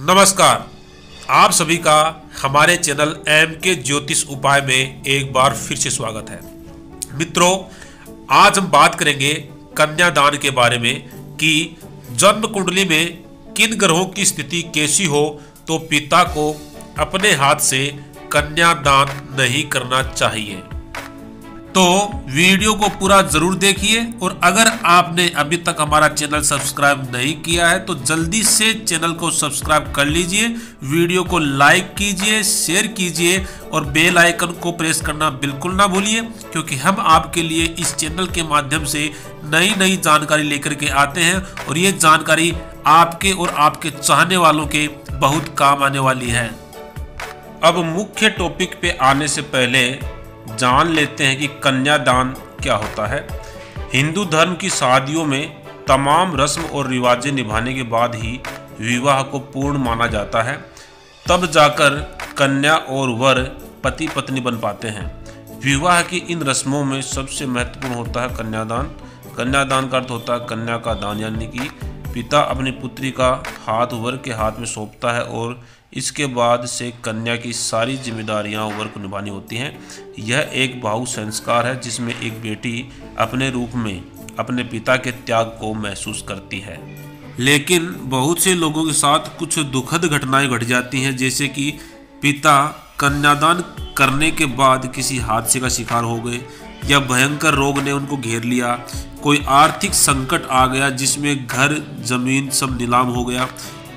नमस्कार। आप सभी का हमारे चैनल एम के ज्योतिष उपाय में एक बार फिर से स्वागत है। मित्रों, आज हम बात करेंगे कन्यादान के बारे में कि जन्म कुंडली में किन ग्रहों की स्थिति कैसी हो तो पिता को अपने हाथ से कन्यादान नहीं करना चाहिए। तो वीडियो को पूरा ज़रूर देखिए और अगर आपने अभी तक हमारा चैनल सब्सक्राइब नहीं किया है तो जल्दी से चैनल को सब्सक्राइब कर लीजिए, वीडियो को लाइक कीजिए, शेयर कीजिए और बेल आइकन को प्रेस करना बिल्कुल ना भूलिए, क्योंकि हम आपके लिए इस चैनल के माध्यम से नई नई जानकारी लेकर के आते हैं और ये जानकारी आपके और आपके चाहने वालों के बहुत काम आने वाली है। अब मुख्य टॉपिक पे आने से पहले जान लेते हैं कि कन्यादान क्या होता है। हिंदू धर्म की शादियों में तमाम रस्म और रिवाजें निभाने के बाद ही विवाह को पूर्ण माना जाता है। तब जाकर कन्या और वर पति पत्नी बन पाते हैं। विवाह की इन रस्मों में सबसे महत्वपूर्ण होता है कन्यादान। कन्यादान का अर्थ होता है कन्या का दान, यानी कि पिता अपनी पुत्री का हाथ वर के हाथ में सौंपता है और इसके बाद से कन्या की सारी जिम्मेदारियाँ वर को निभानी होती हैं। यह एक भाव संस्कार है, जिसमें एक बेटी अपने रूप में अपने पिता के त्याग को महसूस करती है। लेकिन बहुत से लोगों के साथ कुछ दुखद घटनाएँ घट जाती हैं, जैसे कि पिता कन्यादान करने के बाद किसी हादसे का शिकार हो गए या भयंकर रोग ने उनको घेर लिया। कोई आर्थिक संकट आ गया जिसमें घर, ज़मीन सब नीलाम हो गया।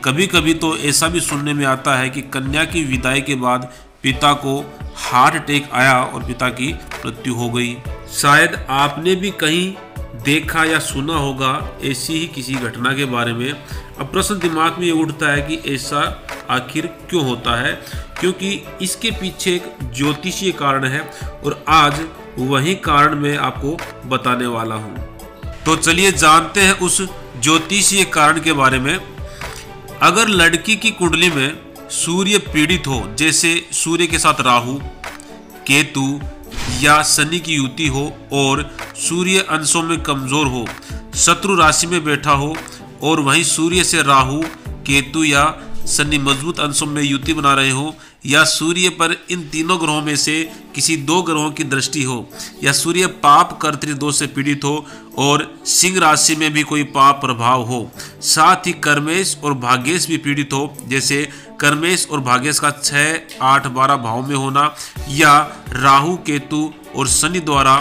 कभी कभी तो ऐसा भी सुनने में आता है कि कन्या की विदाई के बाद पिता को हार्ट अटैक आया और पिता की मृत्यु हो गई। शायद आपने भी कहीं देखा या सुना होगा ऐसी ही किसी घटना के बारे में। अब प्रश्न दिमाग में ये उठता है कि ऐसा आखिर क्यों होता है? क्योंकि इसके पीछे एक ज्योतिषीय कारण है और आज वही कारण मैं आपको बताने वाला हूँ। तो चलिए जानते हैं उस ज्योतिषीय कारण के बारे में। अगर लड़की की कुंडली में सूर्य पीड़ित हो, जैसे सूर्य के साथ राहु, केतु या शनि की युति हो और सूर्य अंशों में कमज़ोर हो, शत्रु राशि में बैठा हो और वहीं सूर्य से राहु, केतु या शनि मज़बूत अंशों में युति बना रहे हो या सूर्य पर इन तीनों ग्रहों में से किसी दो ग्रहों की दृष्टि हो, या सूर्य पाप दोष से पीड़ित हो और सिंह राशि में भी कोई पाप प्रभाव हो। साथ ही कर्मेश और भाग्येश भी पीड़ित हो, जैसे कर्मेश और भाग्येश का छः आठ, बारह भाव में होना, या राहु, केतु और शनि द्वारा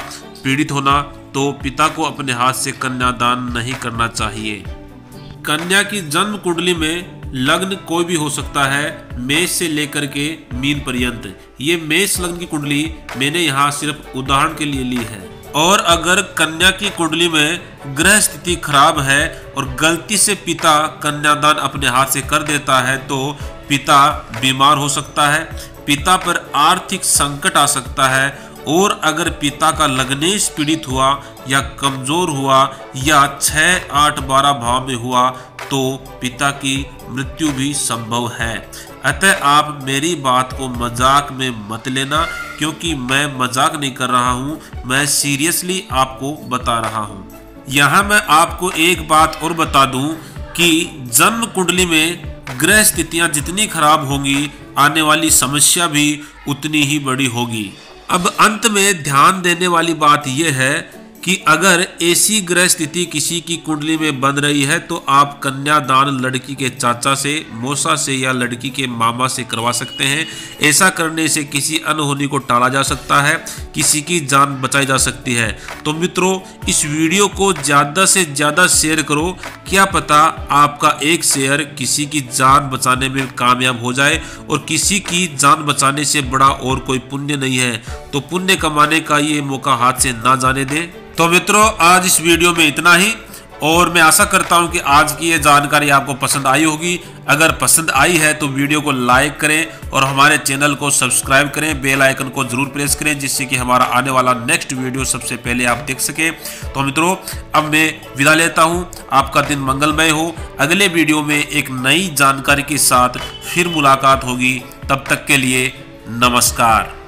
पीड़ित होना तो पिता को अपने हाथ से कन्यादान नहीं करना चाहिए। कन्या की जन्म कुंडली में लग्न कोई भी हो सकता है, मेष से लेकर के मीन पर्यंत। ये मेष लग्न की कुंडली मैंने यहाँ सिर्फ़ उदाहरण के लिए ली है। और अगर कन्या की कुंडली में ग्रह स्थिति खराब है और गलती से पिता कन्यादान अपने हाथ से कर देता है तो पिता बीमार हो सकता है, पिता पर आर्थिक संकट आ सकता है, और अगर पिता का लग्नेश पीड़ित हुआ या कमज़ोर हुआ या छः आठ बारह भाव में हुआ तो पिता की मृत्यु भी संभव है। अतः आप मेरी बात को मज़ाक में मत लेना, क्योंकि मैं मज़ाक नहीं कर रहा हूँ, मैं सीरियसली आपको बता रहा हूँ। यहाँ मैं आपको एक बात और बता दूँ कि जन्म कुंडली में ग्रह स्थितियाँ जितनी खराब होंगी, आने वाली समस्या भी उतनी ही बड़ी होगी। अब अंत में ध्यान देने वाली बात यह है कि अगर ऐसी ग्रह स्थिति किसी की कुंडली में बन रही है तो आप कन्यादान लड़की के चाचा से, मौसा से या लड़की के मामा से करवा सकते हैं। ऐसा करने से किसी अनहोनी को टाला जा सकता है, किसी की जान बचाई जा सकती है। तो मित्रों, इस वीडियो को ज़्यादा से ज़्यादा शेयर करो। क्या पता आपका एक शेयर किसी की जान बचाने में कामयाब हो जाए और किसी की जान बचाने से बड़ा और कोई पुण्य नहीं है। तो पुण्य कमाने का ये मौका हाथ से ना जाने दें। तो मित्रों, आज इस वीडियो में इतना ही, और मैं आशा करता हूँ कि आज की ये जानकारी आपको पसंद आई होगी। अगर पसंद आई है तो वीडियो को लाइक करें और हमारे चैनल को सब्सक्राइब करें। बेल आइकन को ज़रूर प्रेस करें, जिससे कि हमारा आने वाला नेक्स्ट वीडियो सबसे पहले आप देख सकें। तो मित्रों, अब मैं विदा लेता हूँ। आपका दिन मंगलमय हो। अगले वीडियो में एक नई जानकारी के साथ फिर मुलाकात होगी। तब तक के लिए नमस्कार।